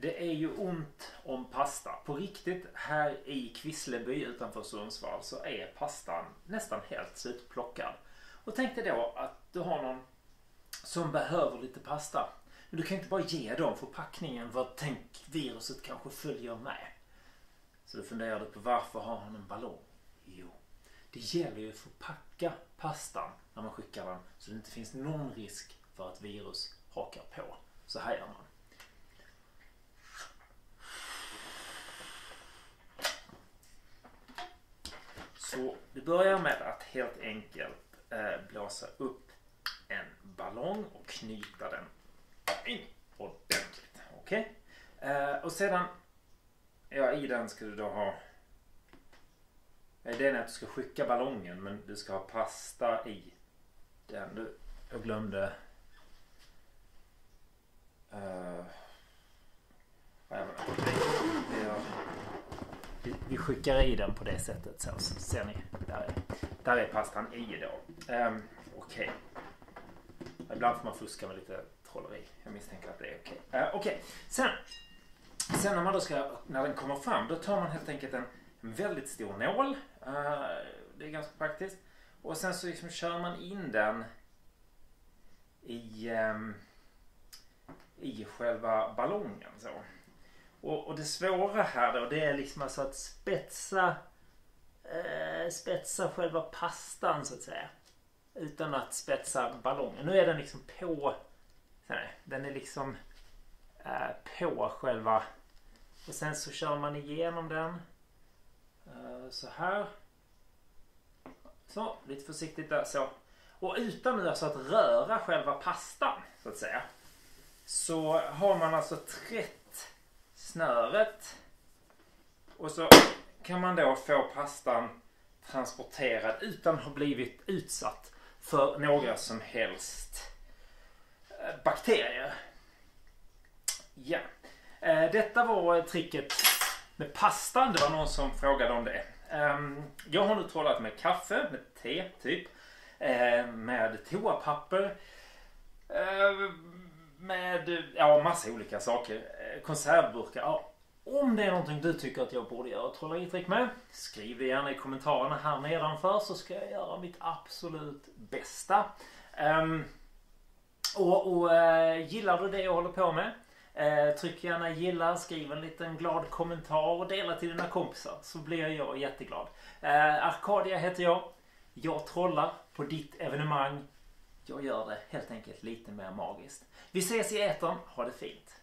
Det är ju ont om pasta. På riktigt, här i Kvissleby utanför Sundsvall så är pastan nästan helt slutplockad. Och tänk dig då att du har någon som behöver lite pasta. Men du kan inte bara ge dem förpackningen för tänk viruset kanske följer med. Så då funderar du på varför har han en ballong? Jo, det gäller ju att förpacka pastan när man skickar den så det inte finns någon risk för att virus hakar på. Så här gör man. Så du börjar med att helt enkelt eh, blåsa upp en ballong och knyta den in ordentligt. Okej? Okay? Eh, och sedan, ja i den ska du då ha eh, Idén är att du ska skicka ballongen men du ska ha pasta i den. Du, jag glömde uh, vi, skickar i den på det sättet så, så ser ni. Där är, där är pastan i då. Um, okej. Okay. Ibland får man fuska med lite trolleri. Jag misstänker att det är okej. Okay. Uh, okej. Okay. Sen, sen när man då ska, när den kommer fram då tar man helt enkelt en, en väldigt stor nål. Uh, det är ganska praktiskt. Och sen så liksom kör man in den i, um, i själva ballongen så. Och, och det svåra här då det är liksom alltså att spetsa eh, spetsa själva pastan så att säga. Utan att spetsa ballongen. Nu är den liksom på nej, den är liksom eh, på själva och sen så kör man igenom den eh, så här. Så, lite försiktigt där så. Och utan nu alltså att röra själva pastan så att säga. Så har man alltså 30 snöret. Och så kan man då få pastan transporterad utan att ha blivit utsatt för några som helst eh, bakterier. Ja. Eh, detta var eh, tricket med pastan. Det var någon som frågade om det. Ehm, jag har nu trollat med kaffe, med te typ. Med toapapper. Med ja, massa olika saker. Konservburkar. Ja, om det är någonting du tycker att jag borde göra trolleritrick med. Skriv det gärna i kommentarerna här nedanför så ska jag göra mitt absolut bästa. Um, och, och uh, gillar du det jag håller på med? Uh, tryck gärna gilla, skriv en liten glad kommentar och dela till dina kompisar så blir jag jätteglad. Eh, uh, Arkadia heter jag. Jag trollar på ditt evenemang. Jag gör det helt enkelt lite mer magiskt. Vi ses i etern. Ha det fint.